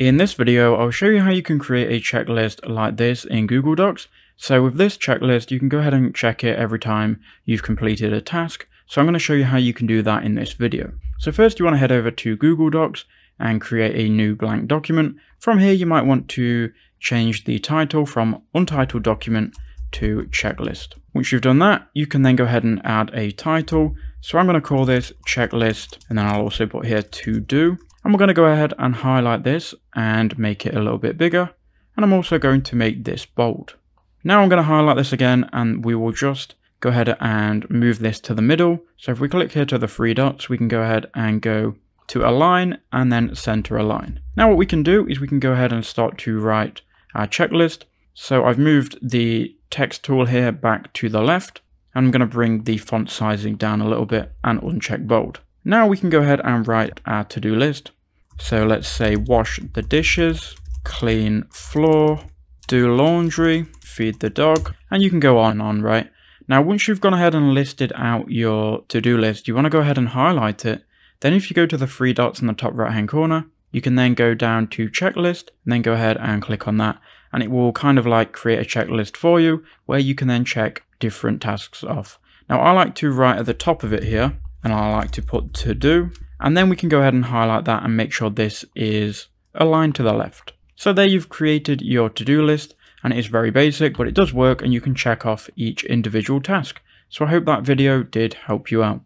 In this video, I'll show you how you can create a checklist like this in Google Docs. So with this checklist, you can go ahead and check it every time you've completed a task. So I'm going to show you how you can do that in this video. So first you want to head over to Google Docs and create a new blank document. From here, you might want to change the title from untitled document to checklist. Once you've done that, you can then go ahead and add a title. So I'm going to call this checklist and then I'll also put here to do. And we're going to go ahead and highlight this and make it a little bit bigger. And I'm also going to make this bold. Now I'm going to highlight this again and we will just go ahead and move this to the middle. So if we click here to the three dots, we can go ahead and go to align and then center align. Now what we can do is we can go ahead and start to write our checklist. So I've moved the text tool here back to the left. And I'm going to bring the font sizing down a little bit and uncheck bold. Now we can go ahead and write our to-do list. So let's say wash the dishes, clean floor, do laundry, feed the dog, and you can go on and on, right? Now, once you've gone ahead and listed out your to-do list, you want to go ahead and highlight it. Then if you go to the three dots in the top right hand corner, you can then go down to checklist and then go ahead and click on that. And it will kind of like create a checklist for you where you can then check different tasks off. Now I like to write at the top of it here and I like to put to do and then we can go ahead and highlight that and make sure this is aligned to the left. So there you've created your to-do list and it is very basic but it does work and you can check off each individual task. So I hope that video did help you out.